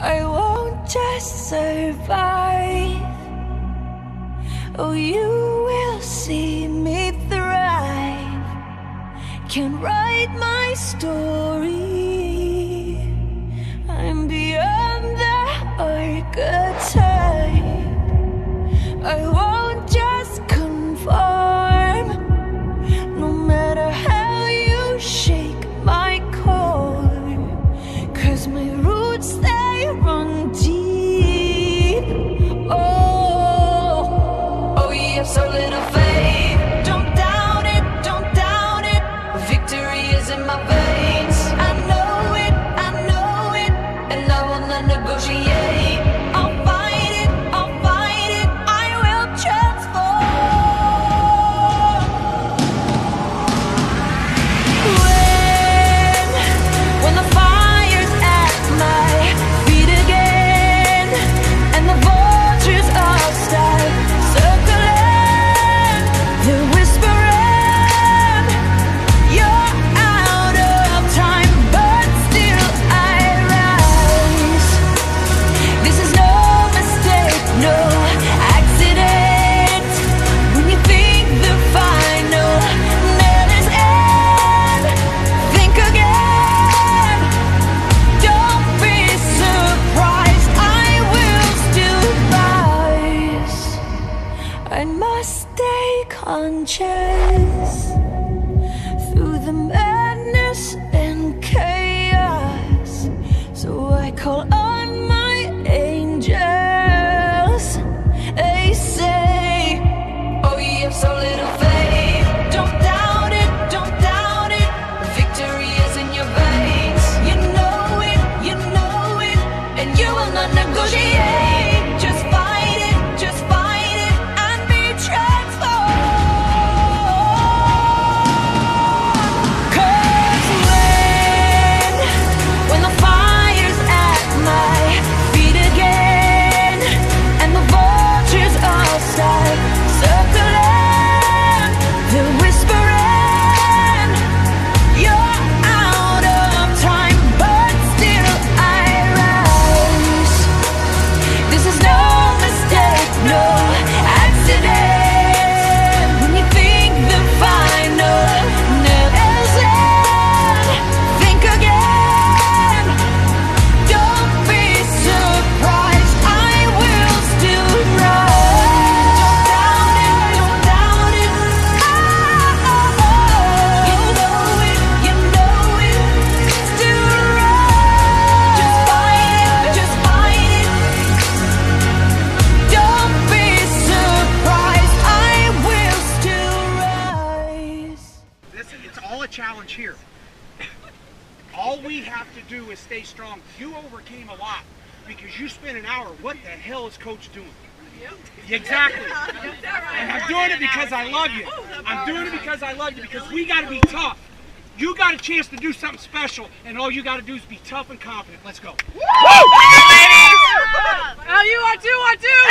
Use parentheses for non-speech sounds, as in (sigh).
I won't just survive. Oh, you will see me thrive. Can write my story. I'm beyond. and must stay conscious through the. All we have to do is stay strong. You overcame a lot because you spent an hour. What the hell is coach doing? Exactly. (laughs) And I'm doing it because I love you. I'm doing it because I love you because we got to be tough. You got a chance to do something special, and all you got to do is be tough and confident. Let's go. Woo! Woo! Oh, you are too, are.